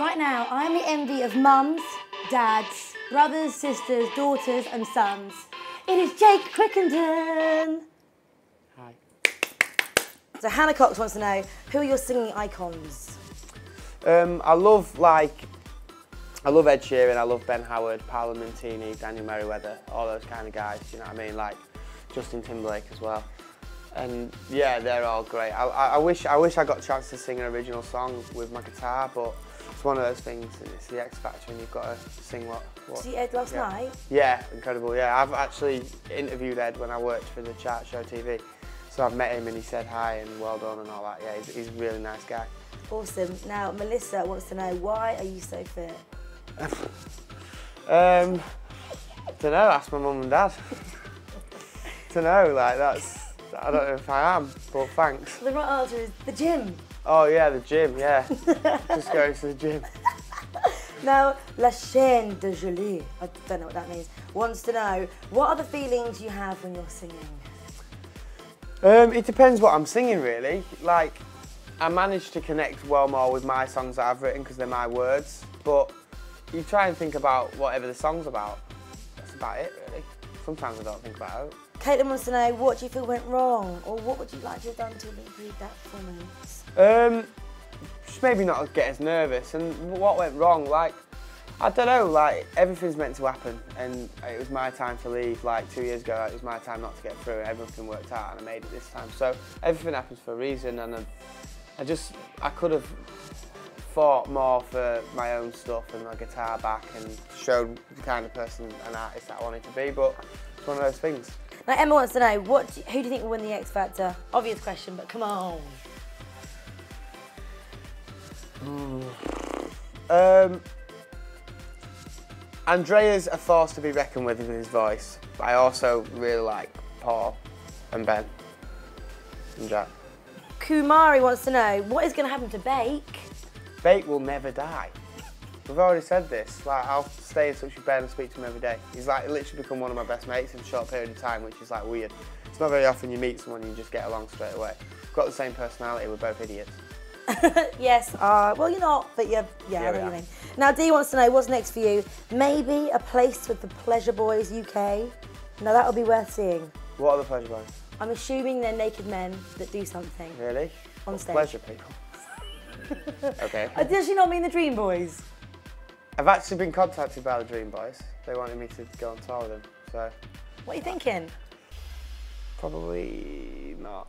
Right now, I'm the envy of mums, dads, brothers, sisters, daughters, and sons. It is Jake Quickenden. Hi. So Hannah Cox wants to know who are your singing icons? Um, I love like, I love Ed Sheeran, I love Ben Howard, Paolo Nutini, Daniel Merriweather, all those kind of guys. You know what I mean? Like Justin Timberlake as well. And yeah, they're all great. I, I, I wish I wish I got a chance to sing an original song with my guitar, but it's one of those things. It's the X Factor, and you've got to sing what. what See Ed last yeah. night? Yeah, incredible. Yeah, I've actually interviewed Ed when I worked for the Chart Show TV. So I've met him and he said hi and well done and all that. Yeah, he's, he's a really nice guy. Awesome. Now, Melissa wants to know why are you so fit? Um, don't know. Ask my mum and dad. don't know, like that's. I don't know if I am, but thanks. The right answer is the gym. Oh yeah, the gym. Yeah, just going to the gym. Now, La Chaîne de Julie, I don't know what that means, wants to know what are the feelings you have when you're singing? Um, it depends what I'm singing, really. Like, I manage to connect well more with my songs that I've written because they're my words. But you try and think about whatever the song's about. That's about it, really. Sometimes I don't think about it. Caitlin wants to know what do you feel went wrong or what would you like to have done to improve that performance? Um, just maybe not get as nervous. And what went wrong? Like, I don't know. Like everything's meant to happen, and it was my time to leave. Like two years ago, it was my time not to get through. Everything worked out, and I made it this time. So everything happens for a reason, and I, I just I could have fought more for my own stuff and my guitar back, and showed the kind of person and artist that I wanted to be. But it's one of those things. Now, Emma wants to know what do, who do you think will win the X Factor? Obvious question, but come on. Um, Andrea's a force to be reckoned with with his voice, but I also really like Paul and Ben and Jack. Kumari wants to know what is going to happen to Bake? Bake will never die. We've already said this. Like I'll stay in touch with Ben and speak to him every day. He's like literally become one of my best mates in a short period of time, which is like weird. It's not very often you meet someone and you just get along straight away. We've got the same personality. We're both idiots. yes, uh, well, you're not, but you're, yeah, Yeah, I know what you mean. Now, Dee wants to know what's next for you. Maybe a place with the Pleasure Boys UK. Now, that'll be worth seeing. What are the pleasure boys? I'm assuming they're naked men that do something. Really? On stage. Pleasure people. Okay. Uh, does she not mean the Dream Boys? I've actually been contacted by the Dream Boys. They wanted me to go on tour with them, so What are you thinking? probably not.